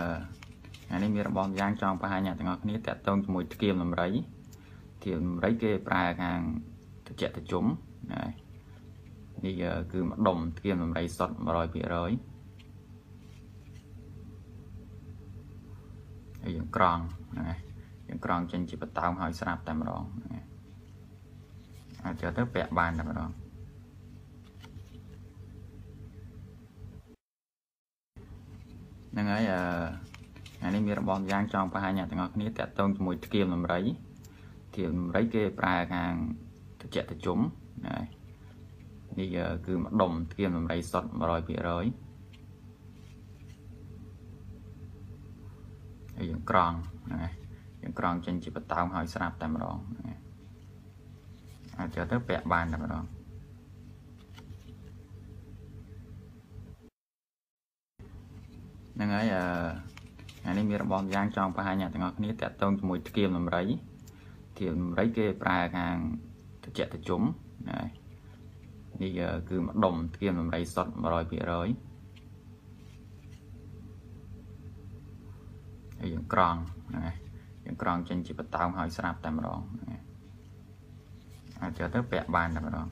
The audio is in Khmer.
អឺថ្ងៃនេះមានរបបម្យ៉ាងចង់បង្ហាញអ្នកទាំងអស់គ្នាតាក់ទងជាមួយធ្គាមដំរីធ្គាមដំរីគេប្រើខាងត្រជាក់ត្រជុំណានេះគឺម្ដុំធ្គាមដំរីសុទ្ធ100%ហើយយើងក្រងណាយើងក្រងចេញជាបតោងហើយស្រាប់តែម្ដងណាអាចចូលទៅពាក់បានតែម្ដង ហ្នឹងហើយអឺថ្ងៃនេះមានរបបម្យ៉ាងចង់បង្ហាញអ្នកទាំងអស់គ្នាតាក់ទងជាមួយធ្គាមដំរីធ្គាមដំរីគេប្រើខាងត្រជាក់ត្រជុំណានេះគឺម្ដុំធ្គាមដំរីសុទ្ធ100%ហើយយើងក្រងណាយើងក្រងចេញជាបតោងហើយស្រាប់តែម្ដងណាអាចចូលទៅពាក់បានតែម្ដង ហ្នឹងហើយអឺថ្ងៃនេះមានរបបយ៉ាងចង់បង្ហាញអ្នកទាំងអស់គ្នាតាក់ទងជាមួយធ្គាមដំរីធ្គាមដំរីគេប្រើខាងត្រជាក់ត្រជុំណានេះគឺម្ដុំធ្គាមដំរីសុទ្ធ100%ហើយយើងក្រងណាយើងក្រងចេញជាបតោងហើយស្រាប់តែម្ដងណាអាចចូលទៅពាក់បានតែម្ដង